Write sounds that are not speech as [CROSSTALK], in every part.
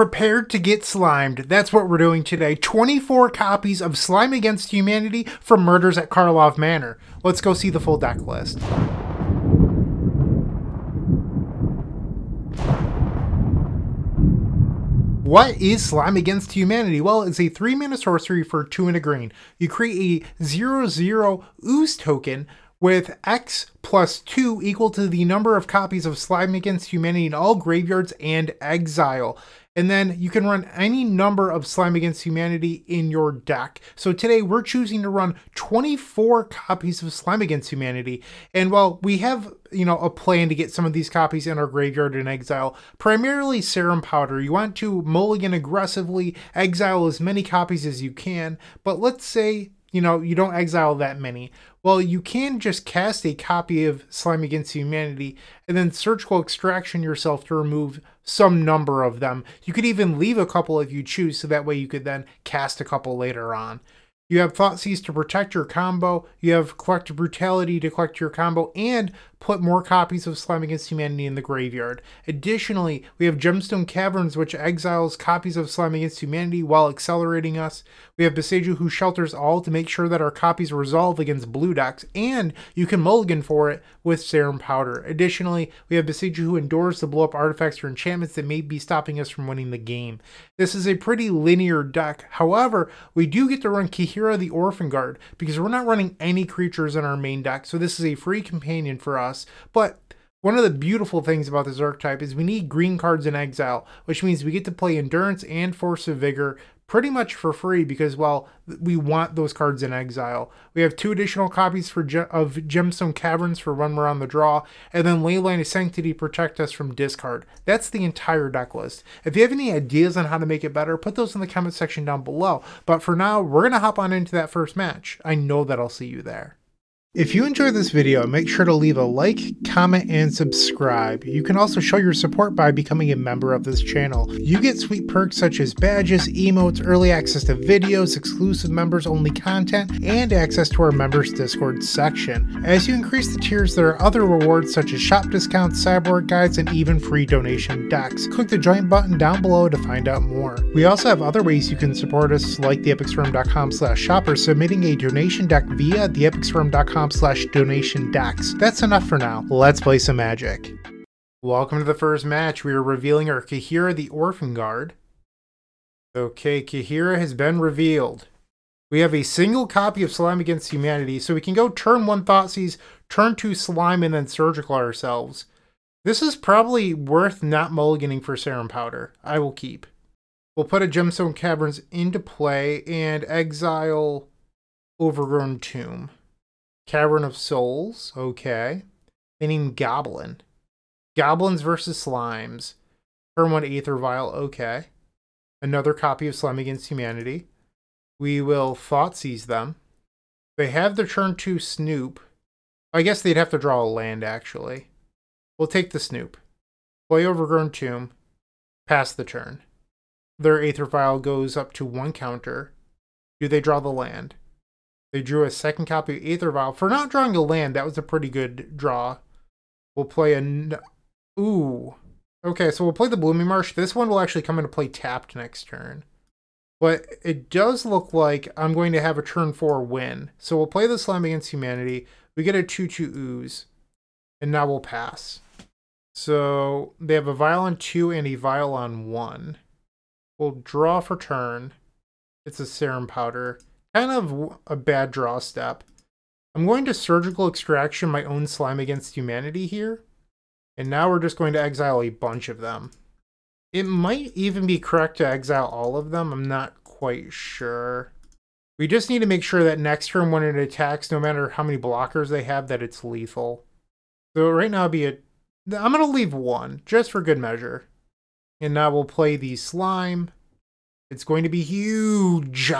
prepared to get slimed. That's what we're doing today. 24 copies of Slime Against Humanity from Murders at Karlov Manor. Let's go see the full deck list. What is Slime Against Humanity? Well, it's a 3 mana sorcery for 2 and a green. You create a 0 0 ooze token with X plus 2 equal to the number of copies of Slime Against Humanity in all graveyards and exile. And then you can run any number of Slime Against Humanity in your deck. So today we're choosing to run 24 copies of Slime Against Humanity. And while we have, you know, a plan to get some of these copies in our graveyard and exile, primarily Serum Powder. You want to mulligan aggressively, exile as many copies as you can. But let's say you know, you don't exile that many. Well, you can just cast a copy of Slime Against Humanity and then Surgical Extraction yourself to remove some number of them. You could even leave a couple if you choose, so that way you could then cast a couple later on. You have Thoughtseize to protect your combo. You have Collective Brutality to collect your combo and put more copies of Slime Against Humanity in the graveyard. Additionally, we have Gemstone Caverns, which exiles copies of Slime Against Humanity while accelerating us. We have Boseiju, who shelters all to make sure that our copies resolve against blue decks, and you can mulligan for it with Serum Powder. Additionally, we have Boseiju, who endures to blow up artifacts or enchantments that may be stopping us from winning the game. This is a pretty linear deck. However, we do get to run Kaheera the Orphanguard because we're not running any creatures in our main deck, so this is a free companion for us. But one of the beautiful things about this archetype is we need green cards in exile, which means we get to play Endurance and Force of Vigor pretty much for free because, well, we want those cards in exile. We have two additional copies for of Gemstone Caverns for Run Around the Draw, and then Leyline of Sanctity protect us from discard. That's the entire deck list. If you have any ideas on how to make it better, put those in the comment section down below. But for now, we're going to hop on into that first match. I know that I'll see you there. If you enjoyed this video, make sure to leave a like, comment, and subscribe. You can also show your support by becoming a member of this channel. You get sweet perks such as badges, emotes, early access to videos, exclusive members only content, and access to our members Discord section. As you increase the tiers, there are other rewards such as shop discounts, cyborg guides, and even free donation decks. Click the join button down below to find out more. We also have other ways you can support us like theepicstorm.com slash shopper submitting a donation deck via theepicstorm.com slash donation dax. That's enough for now. Let's play some magic. Welcome to the first match. We are revealing our Kaheera the Orphanguard. Okay, Kaheera has been revealed. We have a single copy of Slime Against Humanity, so we can go turn one Thoughtseize, turn two Slime, and then Surgical ourselves. This is probably worth not mulliganing for Serum Powder. I will keep. We'll put a Gemstone Caverns into play and exile Overgrown Tomb. Cavern of Souls, okay. Meaning Goblin. Goblins versus Slimes. Turn 1 Aether Vial, okay. Another copy of Slime Against Humanity. We will Thoughtseize them. They have their turn 2 Snoop. I guess they'd have to draw a land, actually. We'll take the Snoop. Play Overgrown Tomb. Pass the turn. Their Aether Vial goes up to one counter. Do they draw the land? They drew a second copy of Aether Vial. For not drawing a land, that was a pretty good draw. We'll play a... Ooh. Okay, so we'll play the Blooming Marsh. This one will actually come into play tapped next turn. But it does look like I'm going to have a turn 4 win. So we'll play the Slime Against Humanity. We get a 2-2 Ooze. And now we'll pass. So they have a Vial on 2 and a Vial on 1. We'll draw for turn. It's a Serum Powder kind of a bad draw step. I'm going to surgical extraction my own slime against humanity here. And now we're just going to exile a bunch of them. It might even be correct to exile all of them. I'm not quite sure. We just need to make sure that next turn when it attacks, no matter how many blockers they have, that it's lethal. So right now be a... I'm going to leave one, just for good measure. And now we'll play the slime. It's going to be huge.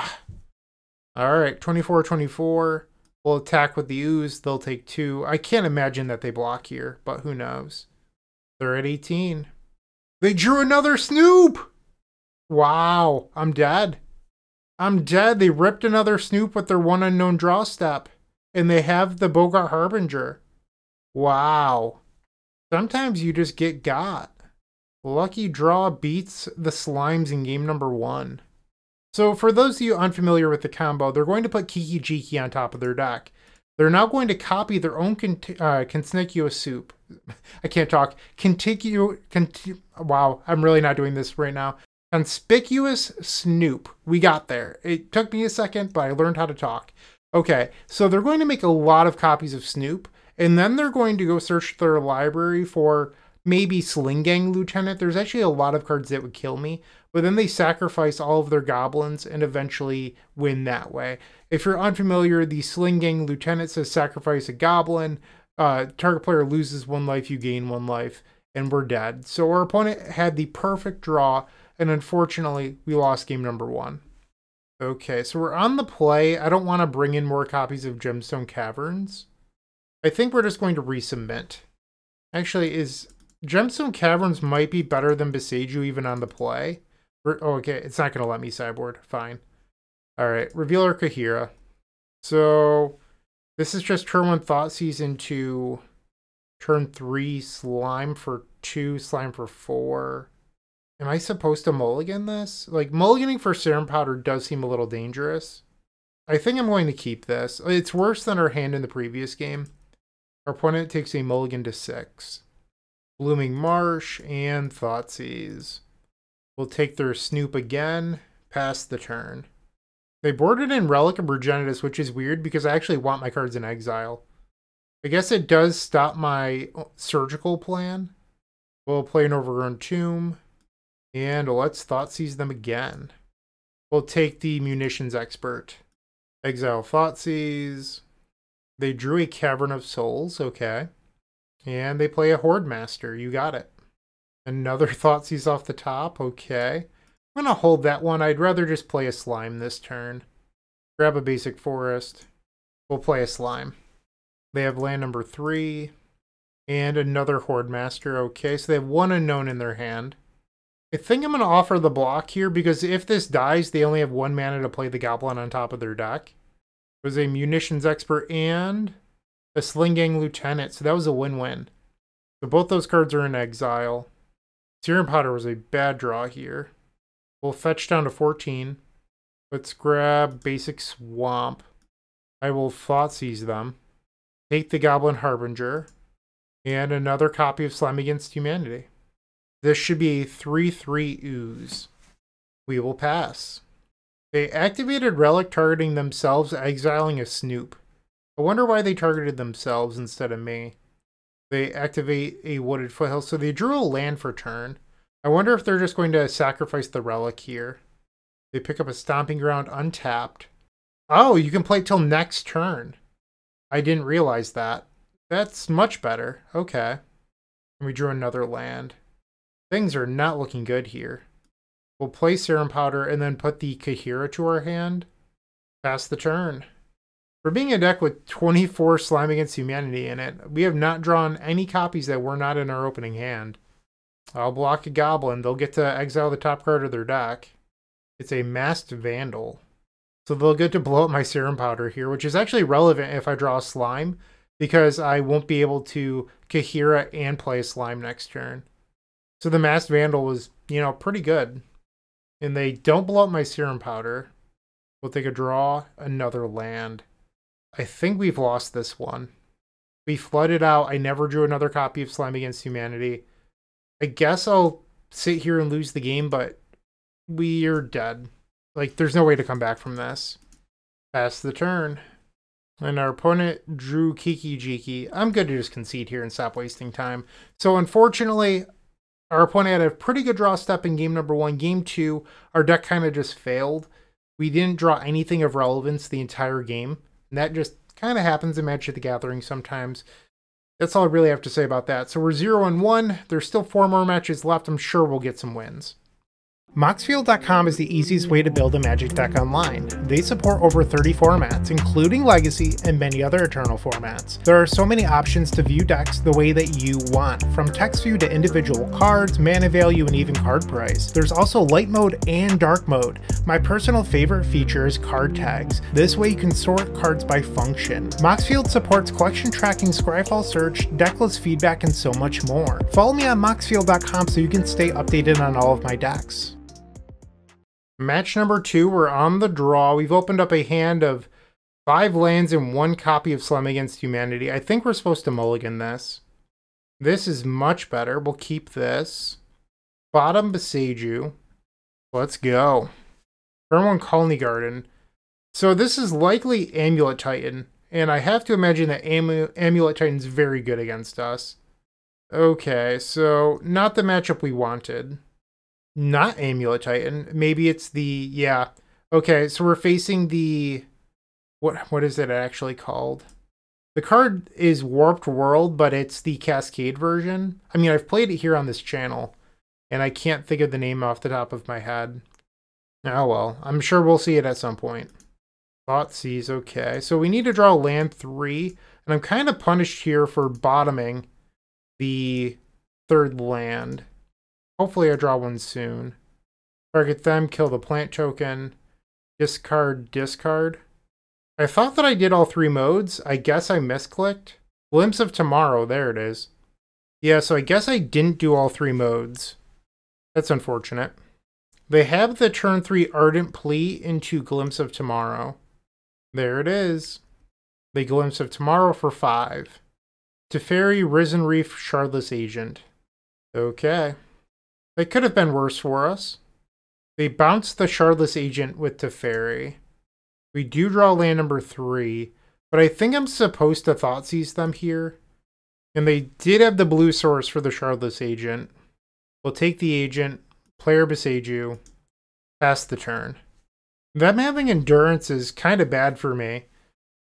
All right, 24 24 will attack with the ooze. They'll take two. I can't imagine that they block here, but who knows? They're at 18. They drew another Snoop! Wow, I'm dead. I'm dead. They ripped another Snoop with their one unknown draw step. And they have the Boggart Harbinger. Wow. Sometimes you just get got. Lucky Draw beats the Slimes in game number one. So for those of you unfamiliar with the combo, they're going to put Kiki Jiki on top of their deck. They're now going to copy their own uh, conspicuous soup. [LAUGHS] I can't talk. Contiguous. Conti- wow, I'm really not doing this right now. Conspicuous Snoop. We got there. It took me a second, but I learned how to talk. Okay, so they're going to make a lot of copies of Snoop, and then they're going to go search their library for maybe Sling Gang Lieutenant. There's actually a lot of cards that would kill me, but then they sacrifice all of their goblins and eventually win that way. If you're unfamiliar, the Sling Gang Lieutenant says sacrifice a goblin. Uh, target player loses one life, you gain one life, and we're dead. So our opponent had the perfect draw, and unfortunately, we lost game number one. Okay, so we're on the play. I don't want to bring in more copies of Gemstone Caverns. I think we're just going to resubmit. Actually, is Gemstone Caverns might be better than Boseiju even on the play. oh, okay, it's not going to let me sideboard. Fine. All right, reveal our Kaheera. So this is just turn one Thoughtseize into turn three slime for two, slime for four. Am I supposed to mulligan this? Like, mulliganing for Serum Powder does seem a little dangerous. I think I'm going to keep this. It's worse than our hand in the previous game. Our opponent takes a mulligan to six. Blooming Marsh, and Thoughtseize. We'll take their Snoop again, pass the turn. They boarded in Relic of Progenitus, which is weird because I actually want my cards in exile. I guess it does stop my uh, surgical plan. We'll play an Overgrown Tomb, and let's Thoughtseize them again. We'll take the Munitions Expert. Exile Thoughtseize. They drew a Cavern of Souls, okay. And they play a Horde Master. You got it. Another [LAUGHS] Thoughtseize off the top. Okay. I'm going to hold that one. I'd rather just play a Slime this turn. Grab a basic Forest. We'll play a Slime. They have land number three. And another Horde Master. Okay, so they have one unknown in their hand. I think I'm going to offer the block here because if this dies, they only have one mana to play the Goblin on top of their deck. It was a Munitions Expert and a Sling Gang Lieutenant, so that was a win-win. So both those cards are in exile. Serum Powder was a bad draw here. We'll fetch down to 14. Let's grab Basic Swamp. I will Thoughtseize them. Take the Goblin Harbinger. And another copy of Slime Against Humanity. This should be a 3-3 ooze. We will pass. They activated Relic targeting themselves, exiling a Snoop. I wonder why they targeted themselves instead of me. They activate a wooded foothill, so they drew a land for turn. I wonder if they're just going to sacrifice the relic here. They pick up a stomping ground untapped. Oh, you can play it till next turn. I didn't realize that. That's much better. Okay. And we drew another land. Things are not looking good here. We'll play Serum Powder and then put the Kaheera to our hand. Pass the turn. For being a deck with 24 Slime Against Humanity in it, we have not drawn any copies that were not in our opening hand. I'll block a Goblin. They'll get to exile the top card of their deck. It's a Masked Vandal. So they'll get to blow up my Serum Powder here, which is actually relevant if I draw a Slime, because I won't be able to Kaheera and play a Slime next turn. So the Masked Vandal was, you know, pretty good. And they don't blow up my Serum Powder. but they could draw, another land. I think we've lost this one. We flooded out. I never drew another copy of Slime Against Humanity. I guess I'll sit here and lose the game, but we're dead. Like, there's no way to come back from this. Pass the turn. And our opponent drew Kiki Jiki. I'm going to just concede here and stop wasting time. So, unfortunately, our opponent had a pretty good draw step in game number one. Game two, our deck kind of just failed. We didn't draw anything of relevance the entire game. And that just kind of happens in Magic the Gathering sometimes. That's all I really have to say about that. So we're 0 and 1. There's still four more matches left. I'm sure we'll get some wins. Moxfield.com is the easiest way to build a Magic deck online. They support over 30 formats, including Legacy and many other Eternal formats. There are so many options to view decks the way that you want, from text view to individual cards, mana value, and even card price. There's also light mode and dark mode. My personal favorite feature is card tags. This way you can sort cards by function. Moxfield supports collection tracking, Scryfall search, decklist feedback, and so much more. Follow me on Moxfield.com so you can stay updated on all of my decks. Match number two, we're on the draw. We've opened up a hand of five lands and one copy of Slime Against Humanity. I think we're supposed to mulligan this. This is much better. We'll keep this. Bottom Boseiju. Let's go. Turn one Colony Garden. So this is likely Amulet Titan, and I have to imagine that Am Amulet Titan's very good against us. Okay, so not the matchup we wanted not Amulet Titan. Maybe it's the yeah. Okay, so we're facing the what what is it actually called? The card is Warped World, but it's the Cascade version. I mean, I've played it here on this channel, and I can't think of the name off the top of my head. Oh well, I'm sure we'll see it at some point. Thought Thoughtseize, okay. So we need to draw land three, and I'm kind of punished here for bottoming the third land. Hopefully I draw one soon. Target them, kill the plant token, discard, discard. I thought that I did all three modes. I guess I misclicked. Glimpse of Tomorrow, there it is. Yeah, so I guess I didn't do all three modes. That's unfortunate. They have the turn 3 Ardent Plea into Glimpse of Tomorrow. There it is. The Glimpse of Tomorrow for 5. Teferi, Risen Reef, Shardless Agent. Okay. They could have been worse for us. They bounced the Shardless Agent with Teferi. We do draw land number three, but I think I'm supposed to Thoughtseize them here. And they did have the blue source for the Shardless Agent. We'll take the Agent, player beside you, pass the turn. Them having Endurance is kind of bad for me.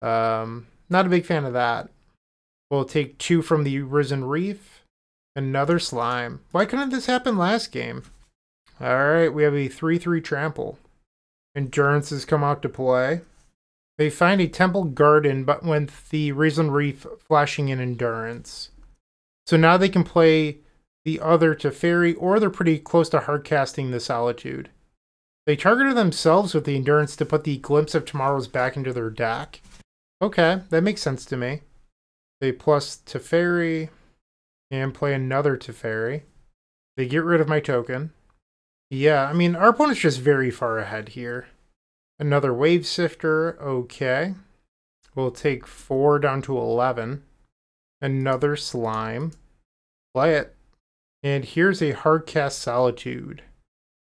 Um, not a big fan of that. We'll take two from the Risen Reef. Another slime. Why couldn't this happen last game? Alright, we have a 3-3 trample. Endurance has come out to play. They find a temple garden, but with the Risen Reef flashing in endurance. So now they can play the other Teferi, or they're pretty close to hard casting the Solitude. They targeted themselves with the endurance to put the Glimpse of Tomorrows back into their deck. Okay, that makes sense to me. They plus Teferi and play another Teferi. They get rid of my token. Yeah, I mean, our opponent's just very far ahead here. Another Wave Sifter, okay. We'll take 4 down to 11. Another Slime. Play it. And here's a Hardcast Solitude.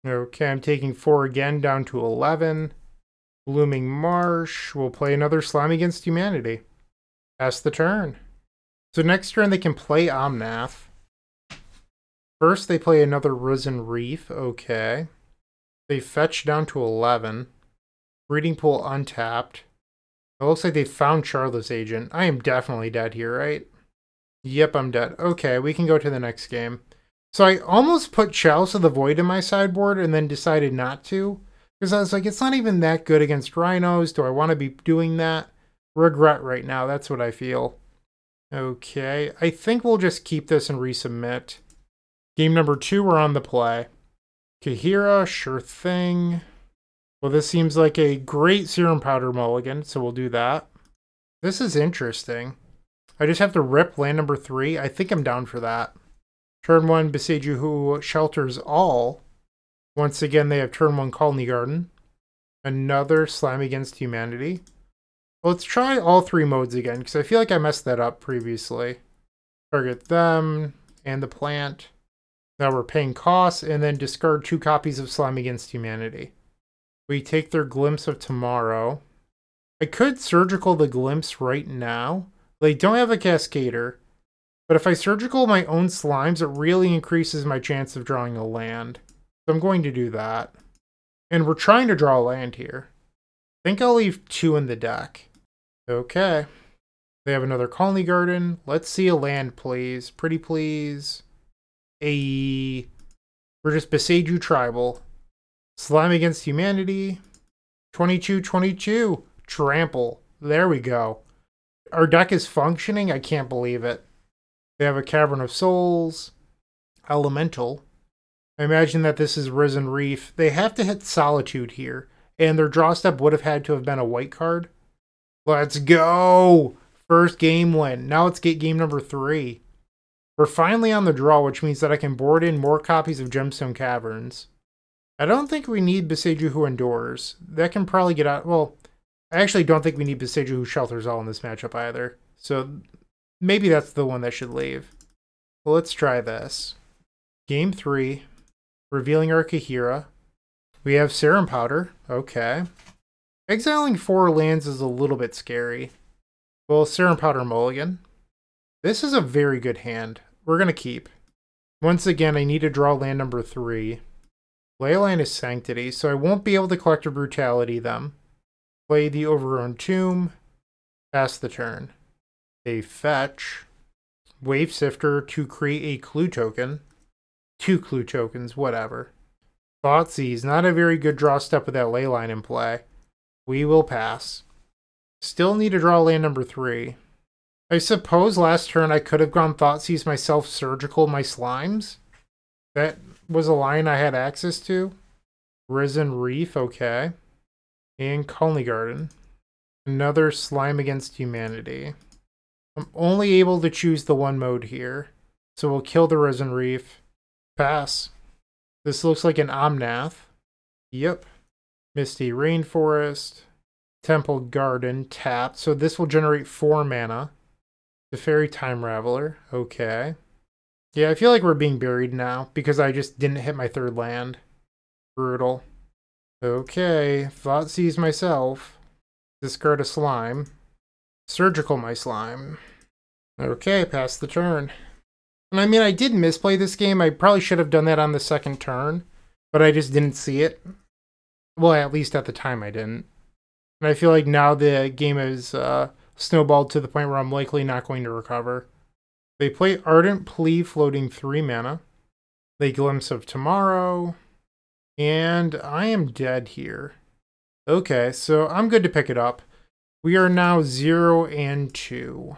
Okay, I'm taking 4 again down to 11. Blooming Marsh. We'll play another Slime Against Humanity. Pass the turn. So next turn they can play Omnath. First they play another Risen Reef, okay. They fetch down to 11. Breeding Pool untapped. It looks like they found Shardless Agent. I am definitely dead here, right? Yep, I'm dead. Okay, we can go to the next game. So I almost put Chalice of the Void in my sideboard and then decided not to. Because I was like, it's not even that good against Rhinos. Do I want to be doing that? Regret right now. That's what I feel. Okay, I think we'll just keep this and resubmit. Game number two, we're on the play. Kaheera, sure thing. Well, this seems like a great Serum Powder mulligan, so we'll do that. This is interesting. I just have to rip land number three. I think I'm down for that. Turn one, Boseiju who shelters all. Once again, they have turn one Colony Garden. Another Slime Against Humanity. Let's try all three modes again, because I feel like I messed that up previously. Target them and the plant. Now we're paying costs, and then discard two copies of Slime Against Humanity. We take their Glimpse of Tomorrow. I could Surgical the Glimpse right now. They don't have a Cascader, but if I Surgical my own Slimes, it really increases my chance of drawing a land. So I'm going to do that. And we're trying to draw a land here. I think I'll leave two in the deck. Okay. They have another colony garden. Let's see a land, please. Pretty please. A. We're just beside you Tribal. Slime Against Humanity. 22-22. Trample. There we go. Our deck is functioning. I can't believe it. They have a Cavern of Souls. Elemental. I imagine that this is Risen Reef. They have to hit Solitude here. And their draw step would have had to have been a white card. Let's go! First game win. Now let's get game number three. We're finally on the draw, which means that I can board in more copies of Gemstone Caverns. I don't think we need Boseiju Who Endures. That can probably get out. Well, I actually don't think we need Boseiju Who Shelters All in this matchup either. So maybe that's the one that should leave. Well, let's try this. Game three. Revealing our Kaheera. We have Serum Powder. Okay. Exiling four lands is a little bit scary. Well, Serum Powder Mulligan. This is a very good hand. We're going to keep. Once again, I need to draw land number three. Leyline is Sanctity, so I won't be able to Collective Brutality them. Play the Overgrown Tomb. Pass the turn. They fetch. Wave Sifter to create a clue token. Two clue tokens, whatever. Thoughtseize, not a very good draw step with that Leyline in play. We will pass. Still need to draw land number three. I suppose last turn I could have gone Thoughtseize myself surgical my slimes. That was a line I had access to. Risen Reef, okay. And Colony Garden. Another Slime Against Humanity. I'm only able to choose the one mode here. So we'll kill the Risen Reef. Pass. This looks like an Omnath. Yep. Misty Rainforest. Temple Garden, tapped. So this will generate four mana. Teferi Time Raveler. Okay. Yeah, I feel like we're being buried now because I just didn't hit my third land. Brutal. Okay, Thoughtseize myself. Discard a slime. Surgical my slime. Okay, pass the turn. And I mean, I did misplay this game. I probably should have done that on the second turn, but I just didn't see it. Well, at least at the time I didn't. And I feel like now the game is uh, snowballed to the point where I'm likely not going to recover. They play Ardent Plea floating 3 mana. They Glimpse of Tomorrow. And I am dead here. Okay, so I'm good to pick it up. We are now 0 and 2.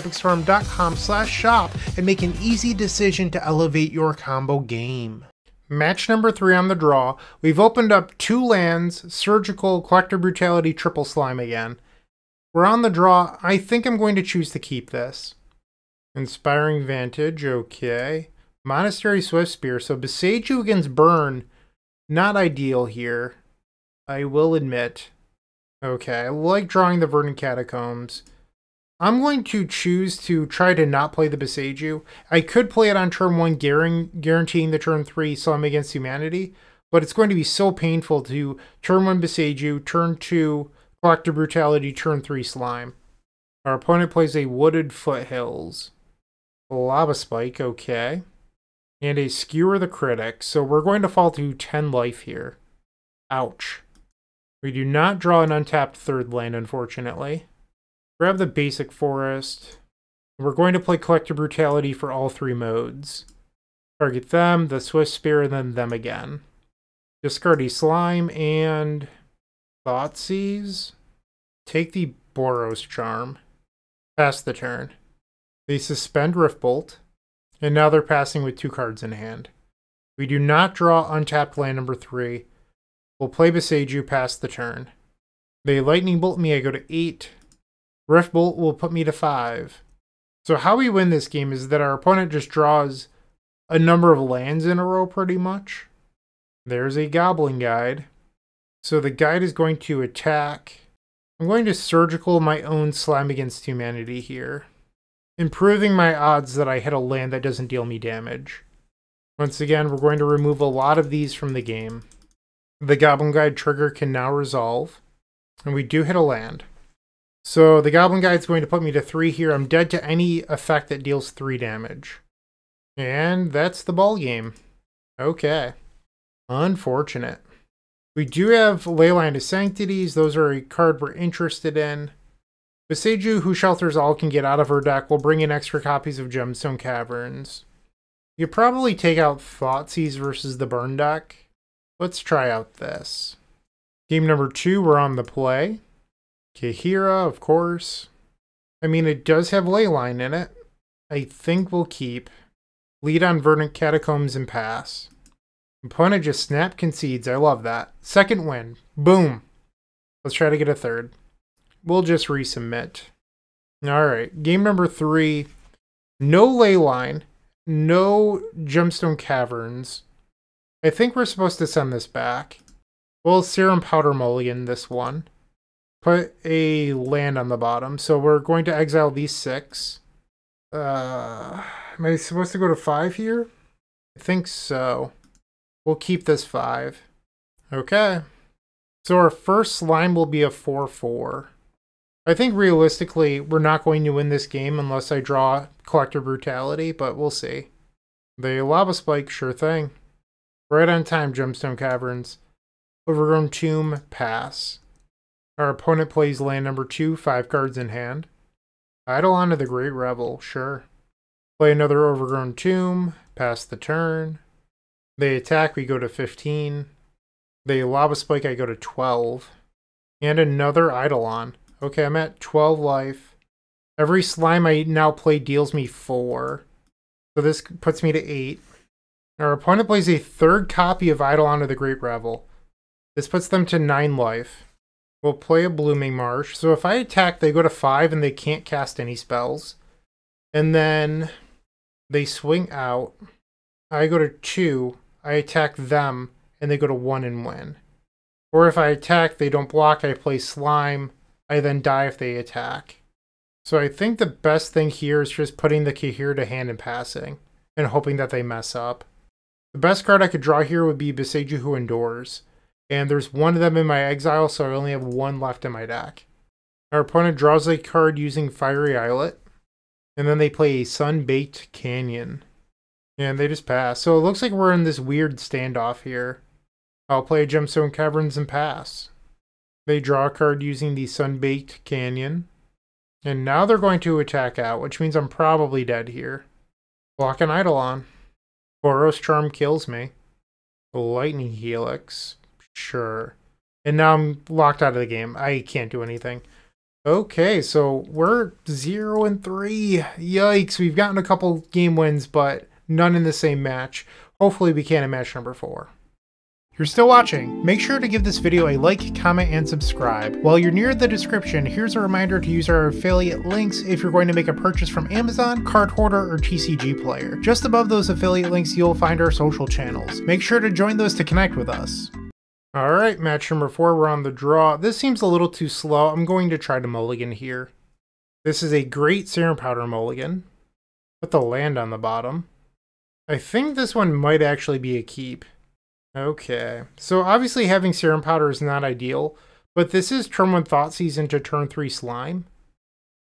epicstorm.com slash shop and make an easy decision to elevate your combo game. Match number three on the draw. We've opened up two lands, Surgical, Collective Brutality, Triple Slime again. We're on the draw. I think I'm going to choose to keep this. Inspiring Vantage, okay. Monastery Swift Spear. So Boseiju against Burn, not ideal here. I will admit. Okay, I like drawing the Verdant Catacombs. I'm going to choose to try to not play the Boseiju. I could play it on turn one, guaranteeing the turn three Slime Against Humanity, but it's going to be so painful to turn one Boseiju, turn two Collective Brutality, turn three Slime. Our opponent plays a Wooded Foothills. Lava Spike, okay. And a Skewer the Critic, so we're going to fall to 10 life here. Ouch. We do not draw an untapped third land, unfortunately. Grab the basic forest. We're going to play Collective Brutality for all three modes. Target them, the Swift Spear, and then them again. Discard a Slime and Thoughtseize. Take the Boros Charm. Pass the turn. They suspend Riftbolt, and now they're passing with two cards in hand. We do not draw untapped land number three. We'll play Boseiju pass the turn. They Lightning Bolt me, I go to 8. Riftbolt will put me to five. So how we win this game is that our opponent just draws a number of lands in a row pretty much. There's a Goblin Guide. So the guide is going to attack. I'm going to surgical my own Slime Against Humanity here. Improving my odds that I hit a land that doesn't deal me damage. Once again, we're going to remove a lot of these from the game. The Goblin Guide trigger can now resolve. And we do hit a land. So the Goblin Guide is going to put me to 3 here. I'm dead to any effect that deals 3 damage. And that's the ball game. Okay. Unfortunate. We do have Leyline of Sanctities. Those are a card we're interested in. Boseiju, who shelters all can get out of her deck, will bring in extra copies of Gemstone Caverns. You probably take out Thoughtseize versus the burn deck. Let's try out this. Game number two, we're on the play. Kaheera, of course. I mean, it does have Leyline in it. I think we'll keep. Lead on Verdant Catacombs and pass. Opponent just snap concedes. I love that. Second win. Boom. Let's try to get a third. We'll just resubmit. Alright, game number three. No Leyline. No Gemstone Caverns. I think we're supposed to send this back. We'll Serum Powder Mulligan this one. Put a land on the bottom. So we're going to exile these six. Uh, am I supposed to go to five here? I think so. We'll keep this five. Okay. So our first slime will be a 4-4. I think realistically, we're not going to win this game unless I draw Collective Brutality, but we'll see. The Lava Spike, sure thing. Right on time, Gemstone Caverns. Overgrown Tomb, pass. Our opponent plays land number two, five cards in hand. Eidolon of the Great Revel, sure. Play another Overgrown Tomb, pass the turn. They attack, we go to 15. They Lava Spike, I go to 12. And another Eidolon. Okay, I'm at 12 life. Every slime I now play deals me 4. So this puts me to 8. Our opponent plays a third copy of Eidolon of the Great Revel. This puts them to 9 life. We'll play a Blooming Marsh. So if I attack, they go to 5 and they can't cast any spells. And then they swing out. I go to 2. I attack them and they go to 1 and win. Or if I attack, they don't block, I play Slime. I then die if they attack. So I think the best thing here is just putting the Kaheera to hand and passing, and hoping that they mess up. The best card I could draw here would be Boseiju Who Endures, and there's one of them in my exile, so I only have one left in my deck. Our opponent draws a card using Fiery Islet, and then they play a Sun-Baked Canyon. And they just pass. So it looks like we're in this weird standoff here. I'll play Gemstone Caverns and pass. They draw a card using the Sun-Baked Canyon. And now they're going to attack out, which means I'm probably dead here. Block an Eidolon. Boros Charm kills me. Lightning Helix. Sure. And now I'm locked out of the game. I can't do anything. Okay, so we're 0 and 3. Yikes, we've gotten a couple game wins, but none in the same match. Hopefully we can in match number 4 you're still watching, make sure to give this video a like, comment, and subscribe. While you're near the description, here's a reminder to use our affiliate links if you're going to make a purchase from Amazon, Card Hoarder, or TCG Player. Just above those affiliate links, you'll find our social channels. Make sure to join those to connect with us. Alright, match number four, we're on the draw. This seems a little too slow. I'm going to try to mulligan here. This is a great Serum Powder mulligan. Put the land on the bottom. I think this one might actually be a keep. Okay. So obviously having Serum Powder is not ideal, but this is turn 1 Thoughtseize into turn 3 Slime.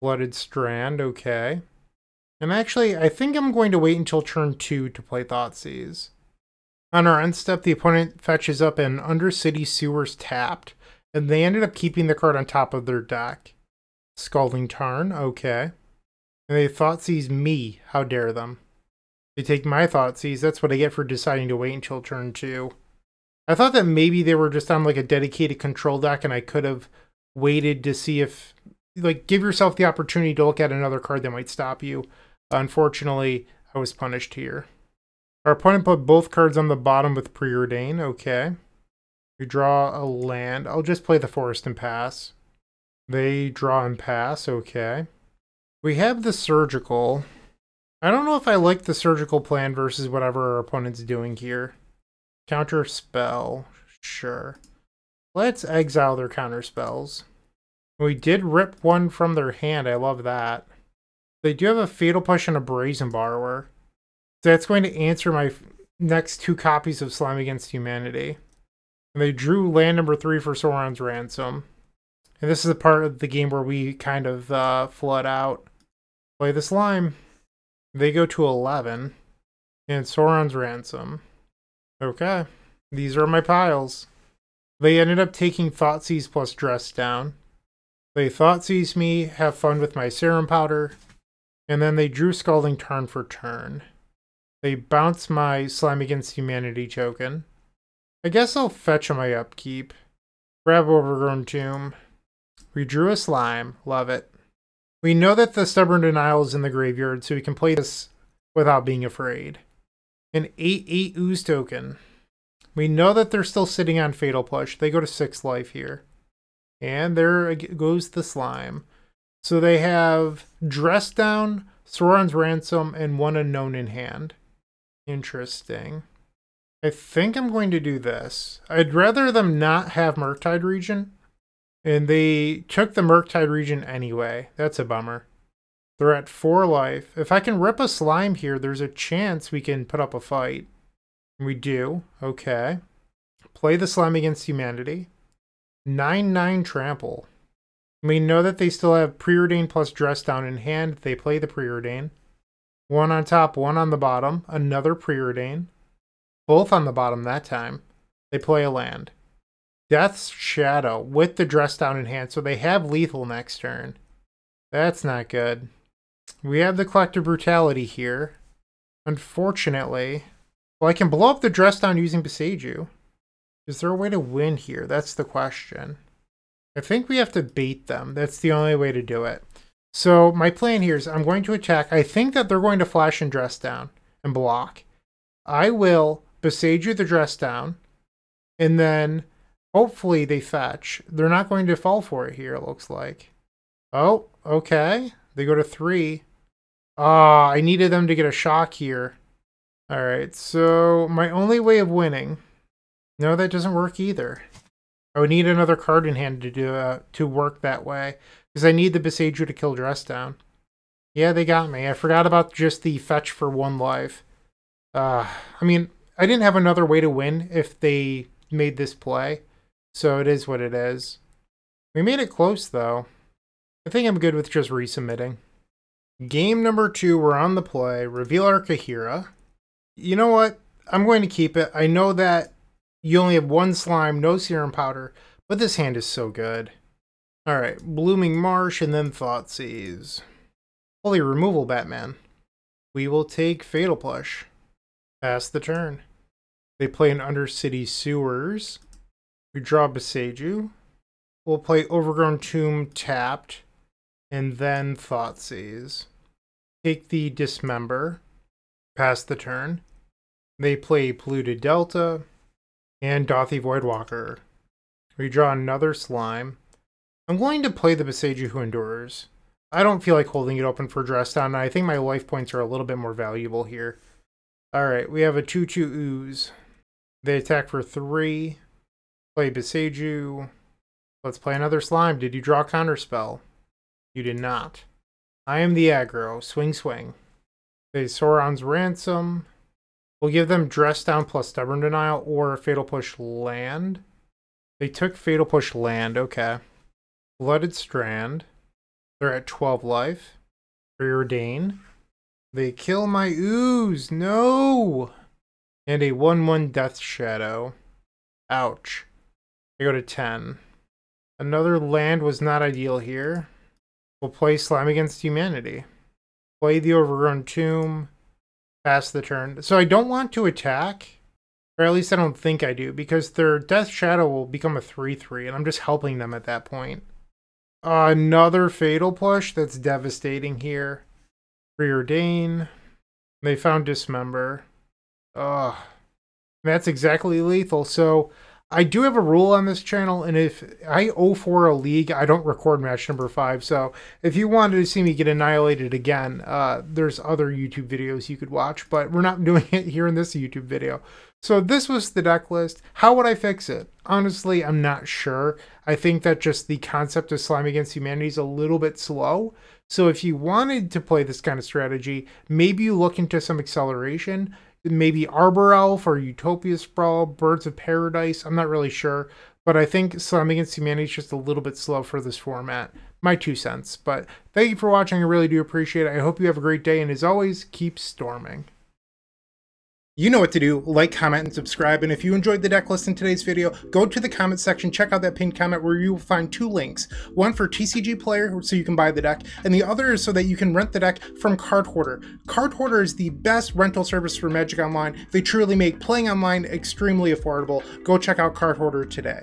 Blooded Strand, okay. And actually, I think I'm going to wait until turn 2 to play Thoughtseize. On our end step, the opponent fetches up an Undercity Sewers tapped, and they ended up keeping the card on top of their deck. Scalding Tarn, okay. And they Thoughtseize me, how dare them. They take my Thoughtseize. That's what I get for deciding to wait until turn two. I thought that maybe they were just on like a dedicated control deck and I could have waited to see if like give yourself the opportunity to look at another card that might stop you. Unfortunately, I was punished here. Our opponent put both cards on the bottom with Preordain. Okay. We draw a land. I'll just play the Forest and pass. They draw and pass. Okay. We have the Surgical. I don't know if I like the surgical plan versus whatever our opponent's doing here. Counter spell, sure. Let's exile their counter spells. We did rip one from their hand, I love that. They do have a Fatal Push and a Brazen Borrower. That's going to answer my next two copies of Slime Against Humanity. And they drew land number three for Sauron's Ransom. And this is the part of the game where we kind of uh, flood out. Play the slime. They go to 11. And Sauron's Ransom. Okay. These are my piles. They ended up taking Thoughtseize plus Dress down. They Thoughtseize me, have fun with my Serum Powder, and then they drew Scalding Tarn for turn. They bounce my Slime Against Humanity token. I guess I'll fetch my upkeep. Grab Overgrown Tomb. We drew a slime. Love it. We know that the Stubborn Denial is in the graveyard, so we can play this without being afraid. An 8-8 Ooze token. We know that they're still sitting on Fatal Push. They go to 6 life here. And there goes the slime. So they have Dress Down, Sauron's Ransom, and one unknown in hand. Interesting. I think I'm going to do this. I'd rather them not have Murktide Regent. And they took the Murktide Regent anyway. That's a bummer. They're at four life. If I can rip a slime here, there's a chance we can put up a fight. We do. Okay. Play the slime against humanity. 9-9 trample. We know that they still have preordain plus dress down in hand. They play the preordain. One on top, one on the bottom. Another preordain. Both on the bottom that time. They play a land. Death's Shadow with the dress down in hand, so they have lethal next turn. That's not good. We have the Collective Brutality here. Unfortunately, well, I can blow up the dress down using Boseiju. Is there a way to win here? That's the question. I think we have to bait them. That's the only way to do it. So my plan here is I'm going to attack. I think that they're going to flash and dress down and block. I will Boseiju the dress down, and then hopefully they fetch. They're not going to fall for it here, it looks like. Oh, okay. They go to three. Ah, I needed them to get a shock here. All right, so my only way of winning. No, that doesn't work either. I would need another card in hand to do uh, to work that way because I need the Boseiju to kill Dress down. Yeah, they got me. I forgot about just the fetch for one life. Uh, I mean, I didn't have another way to win if they made this play. So it is what it is. We made it close though. I think I'm good with just resubmitting. Game number two, we're on the play. Reveal our Kaheera. You know what? I'm going to keep it. I know that you only have one slime, no serum powder, but this hand is so good. Alright, Blooming Marsh and then Thoughtseize. Holy removal, Batman. We will take Fatal Push. Pass the turn. They play an Undercity Sewers. We draw Boseiju. We'll play Overgrown Tomb tapped, and then Thoughtseize. Take the Dismember. Pass the turn. They play Polluted Delta and Dauthi Voidwalker. We draw another Slime. I'm going to play the Boseiju Who Endures. I don't feel like holding it open for Dress Down, I think my life points are a little bit more valuable here. Alright, we have a 2-2 Ooze. They attack for three. Play Boseiju. Let's play another slime. Did you draw a counter spell? You did not. I am the aggro. Swing, swing. They Sauron's Ransom. We'll give them Dress Down plus Stubborn Denial or Fatal Push Land. They took Fatal Push Land. Okay. Blooded Strand. They're at 12 life. Preordain. They kill my ooze. No! and a 1-1 Death Shadow. Ouch. I go to 10. Another land was not ideal here. We'll play Slime Against Humanity. Play the Overgrown Tomb. Pass the turn. So I don't want to attack. Or at least I don't think I do. Because their Death Shadow will become a 3-3. And I'm just helping them at that point. Another Fatal Push. That's devastating here. Preordain. They found Dismember. Ugh. That's exactly lethal. So I do have a rule on this channel, and if I owe for a league, I don't record match number five. So if you wanted to see me get annihilated again, uh, there's other YouTube videos you could watch, but we're not [LAUGHS] doing it here in this YouTube video. So this was the deck list. How would I fix it? Honestly, I'm not sure. I think that just the concept of Slime Against Humanity is a little bit slow. So if you wanted to play this kind of strategy, maybe you look into some acceleration maybe Arbor Elf or Utopia Sprawl, Birds of Paradise. I'm not really sure. But I think Slime Against Humanity is just a little bit slow for this format. My two cents. But thank you for watching. I really do appreciate it. I hope you have a great day. And as always, keep storming. You know what to do. Like, comment, and subscribe. And if you enjoyed the deck list in today's video, go to the comment section, check out that pinned comment where you will find two links. One for TCG Player, so you can buy the deck, and the other is so that you can rent the deck from Card Hoarder. Card Hoarder is the best rental service for Magic Online. They truly make playing online extremely affordable. Go check out Card Hoarder today.